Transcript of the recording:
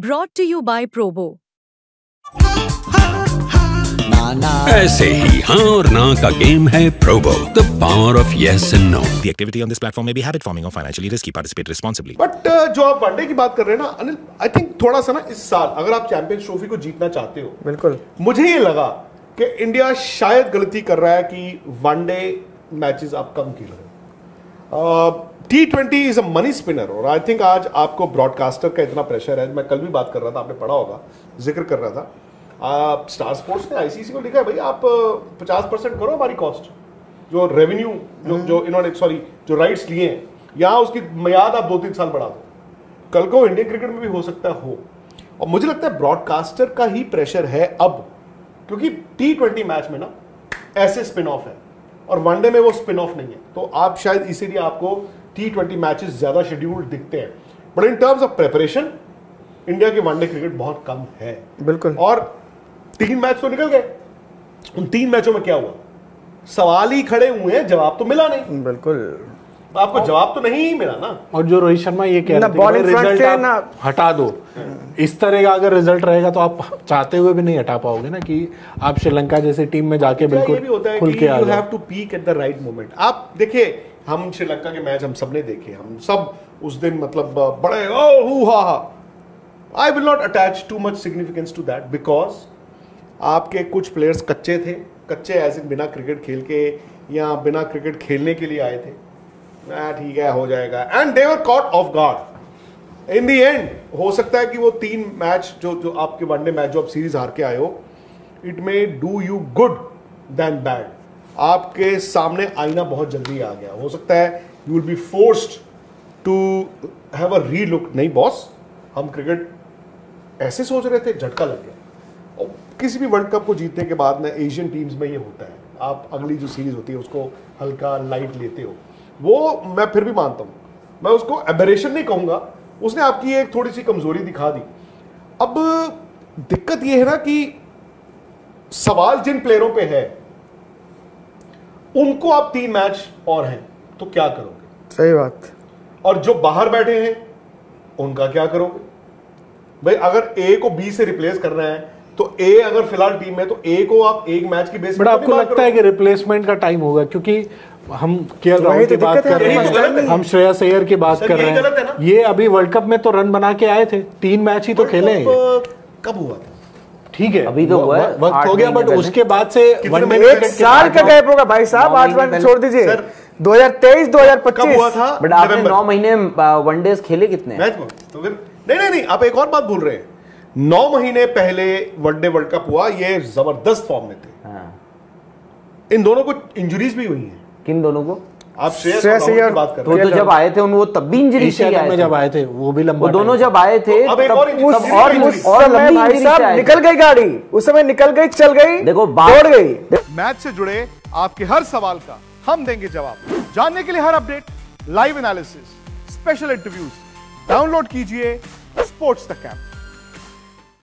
Brought to you by Probo. ऐसे ही हाँ और ना का गेम है Probo the power of yes and no The activity on this platform may be habit forming or financially risky. Participate responsibly. But जो आप one day की बात कर रहे हैं ना अनिल आई थिंक थोड़ा सा ना इस साल अगर आप चैंपियंस ट्रॉफी को जीतना चाहते हो बिल्कुल मुझे ये लगा कि इंडिया शायद गलती कर रहा है कि वनडे मैचेस आप कम खेल रहे हो T twenty is a money spinner और आई थिंक आज आपको ब्रॉडकास्टर का इतना प्रेशर है मैं कल भी बात कर रहा था आपने पढ़ा होगा ज़िक्र कर रहा था। आप स्टार स्पोर्ट्स ने आईसीसी को लिखा है भाई आप पचास परसेंट करो हमारी कॉस्ट जो रेवेन्यू जो जो इन्होंने सॉरी जो राइट्स लिए हैं यहाँ उसकी मियाद आप दो तीन साल बढ़ा दो। कल को इंडियन क्रिकेट में भी हो सकता है। हो और मुझे लगता है ब्रॉडकास्टर का ही प्रेशर है अब क्योंकि टी ट्वेंटी मैच में ना ऐसे स्पिन ऑफ़ है। और वनडे में वो स्पिन ऑफ़ नहीं है। तो आप शायद इसीलिए आपको टी ट्वेंटी मैचेस ज़्यादा शेड्यूल्ड दिखते हैं। But in terms of preparation India के वनडे क्रिकेट बहुत कम है। बिल्कुल। और तीन मैच तो निकल गए। उन तीन मैचों में क्या हुआ? सवाल ही खड़े हुए हैं जवाब तो मिला नहीं। बिल्कुल। आपको जवाब तो नहीं मिला ना। और जो रोहित शर्मा ये कह ना रहे थे रिज़ल्ट ना- हटा दो। इस तरह का अगर रिज़ल्ट रहेगा तो आप चाहते हुए भी नहीं हटा पाओगे ना कि आप श्रीलंका जैसी टीम में जाके भी बिल्कुल खुल के आ यू जाओ। Have to peak at the right moment आप देखिए हम श्रीलंका के मैच हम सबने देखे। हम सब उस दिन मतलब बड़े ओ हु हा हा। I will not attach too much significance to that because आपके कुछ प्लेयर्स कच्चे थे। कच्चे एज इन बिना क्रिकेट खेल के या बिना क्रिकेट खेलने के लिए आए थे। "आ, ठीक है, हो जाएगा। And they were caught off guard in the end हो सकता है कि वो तीन मैच जो जो आपके वनडे मैच जो आप सीरीज़ हार के आए हो it may do you good than bad आपके सामने आईना बहुत जल्दी आ गया। हो सकता है you will be forced to have a relook नहीं बॉस हम क्रिकेट ऐसे सोच रहे थे, झटका लग गया। और किसी भी वर्ल्ड कप को जीतने के बाद ना एशियन टीम्स में ये होता है। आप अगली जो सीरीज़ होती है, उसको हल्का लाइट लेते हो। वो मैं फिर भी मानता हूँ। मैं उसको एबरेशन नहीं कहूँगा। उसने आपकी एक थोड़ी सी कमज़ोरी दिखा दी। अब दिक्कत ये है ना कि सवाल जिन प्लेयरों पे है उनको आप तीन मैच और हैं तो क्या करोगे? सही बात। और जो बाहर बैठे हैं उनका क्या करोगे? भाई अगर ए को बी से रिप्लेस करना है तो ए अगर फ़िलहाल टीम में तो ए को आप एक मैच की बेस बट आपको लगता है कि रिप्लेसमेंट का टाइम होगा? क्योंकि हम के राहुल तो की बात कर रहे तो गलत हैं। हम श्रेयस अय्यर की बात कर रहे है। ये अभी वर्ल्ड कप में तो रन बना के आए थे। तीन मैच ही तो खेले हैं। कब हुआ था? ठीक है। अभी तो हुआ है, वक्त हो गया बट उसके बाद से वनडे महीने? एक साल का गैप होगा भाई साहब आठ महीने वन छोड़ दीजिए। सर, 2023 कब 2025 हुआ था? बट आपने नौ महीने वनडेज खेले कितने? मैच तो फिर नहीं नहीं नहीं आप एक और बात भूल रहे हैं। नौ महीने पहले वनडे वर्ल्ड कप हुआ ये ज़बरदस्त फॉर्म में थे। हाँ। इन दोनों को इंजरीज भी हुई हैं। किन दोनों को? आप श्रेयस अय्यर बात कर रहे तो जब आए थे उन वो तब भी इंजरी से कप आए थे। जब आए थे वो भी लंबा वो दोनों जब आए थे तब और उस और और लंबी भाई साहब निकल गई गाड़ी उस समय निकल गई चल गई देखो दौड़ गई। मैच से जुड़े आपके हर सवाल का हम देंगे जवाब। जानने के लिए हर update live analysis special interviews download कीजिए स्पोर्ट्स तक ऐप